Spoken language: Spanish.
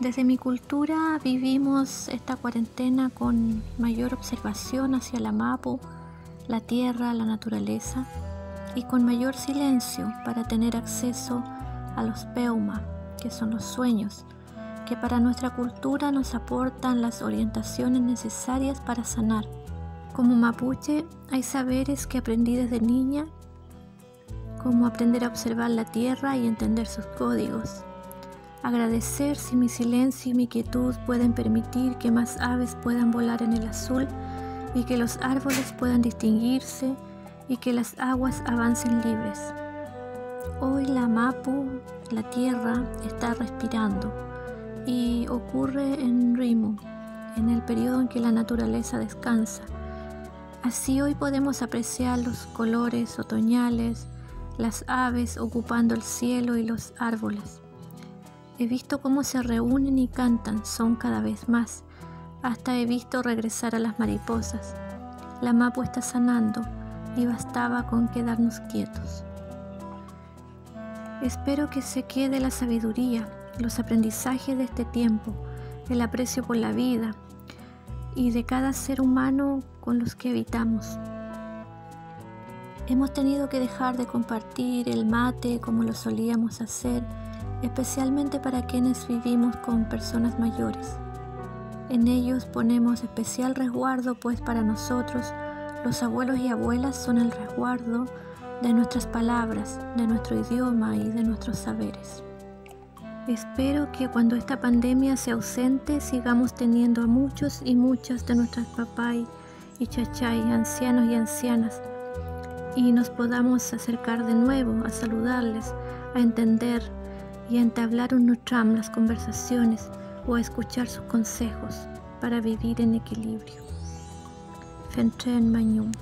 Desde mi cultura vivimos esta cuarentena con mayor observación hacia la Mapu, la tierra, la naturaleza y con mayor silencio para tener acceso a los peuma, que son los sueños, que para nuestra cultura nos aportan las orientaciones necesarias para sanar. Como mapuche hay saberes que aprendí desde niña, como aprender a observar la tierra y entender sus códigos. Agradecer si mi silencio y mi quietud pueden permitir que más aves puedan volar en el azul y que los árboles puedan distinguirse y que las aguas avancen libres. Hoy la Mapu, la tierra, está respirando y ocurre en Rimu, en el periodo en que la naturaleza descansa. Así hoy podemos apreciar los colores otoñales, las aves ocupando el cielo y los árboles. He visto cómo se reúnen y cantan, son cada vez más. Hasta he visto regresar a las mariposas. La mapu está sanando y bastaba con quedarnos quietos. Espero que se quede la sabiduría, los aprendizajes de este tiempo, el aprecio por la vida y de cada ser humano con los que habitamos. Hemos tenido que dejar de compartir el mate como lo solíamos hacer, especialmente para quienes vivimos con personas mayores. En ellos ponemos especial resguardo, pues para nosotros los abuelos y abuelas son el resguardo de nuestras palabras, de nuestro idioma y de nuestros saberes. Espero que cuando esta pandemia sea ausente sigamos teniendo a muchos y muchas de nuestras papay y chachay, ancianos y ancianas, y nos podamos acercar de nuevo a saludarles, a entender y a entablar un nutram las conversaciones o a escuchar sus consejos para vivir en equilibrio. Fentren Mañum